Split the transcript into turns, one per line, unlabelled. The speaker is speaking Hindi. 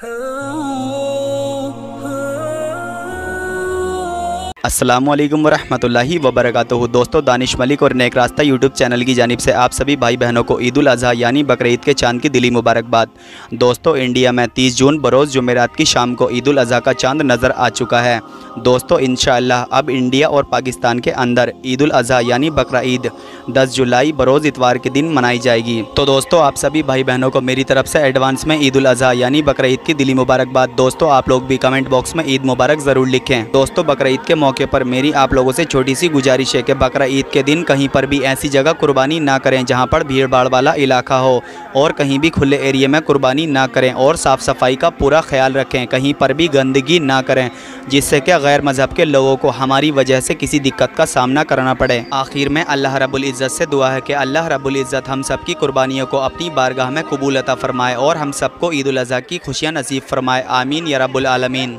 Oh. असलम वरहमल वबरक दोस्तों, दानिश मलिक और नेक रास्ता यूट्यूब चैनल की जानब से आप सभी भाई बहनों को ईद अजी यानी बकरीद के चाँद की दिली मुबारकबाद। दोस्तों, इंडिया में 30 जून, बरोज़ जुमेरात की शाम को ईद अजी का चाँद नज़र आ चुका है। दोस्तों इन अब इंडिया और पाकिस्तान के अंदर ईद अजी यानी बकरा ईद दस जुलाई, बरोज़ इतवार के दिन मनाई जाएगी। तो दोस्तों, आप सभी भाई बहनों को मेरी तरफ़ से एडवांस में ईद अजी यानी बकरा ईद की दिली मुबारकबाद। दोस्तों, आप लोग भी कमेंट बॉक्स में ईद मुबारक ज़रूर लिखें। दोस्तों, बकरा ईद के मौके पर मेरी आप लोगों से छोटी सी गुजारिश है कि बकरा ईद के दिन कहीं पर भी ऐसी जगह कुर्बानी ना करें जहाँ पर भीड़ भाड़ वाला इलाका हो और कहीं भी खुले एरिए में कुर्बानी ना करें और साफ़ सफ़ाई का पूरा ख्याल रखें, कहीं पर भी गंदगी ना करें, जिससे कि गैर मज़हब के लोगों को हमारी वजह से किसी दिक्कत का सामना करना पड़े। आखिर में अल्लाह रबुल्ज़त से दुआ है कि अल्लाह रबुल्ज़त हम सब की कुर्बानियों को अपनी बारगाह में कबूल अता फ़रमाए और हम सबको ईद अजी की खुशियाँ नसीब फरमाए। आमीन या रबालमीन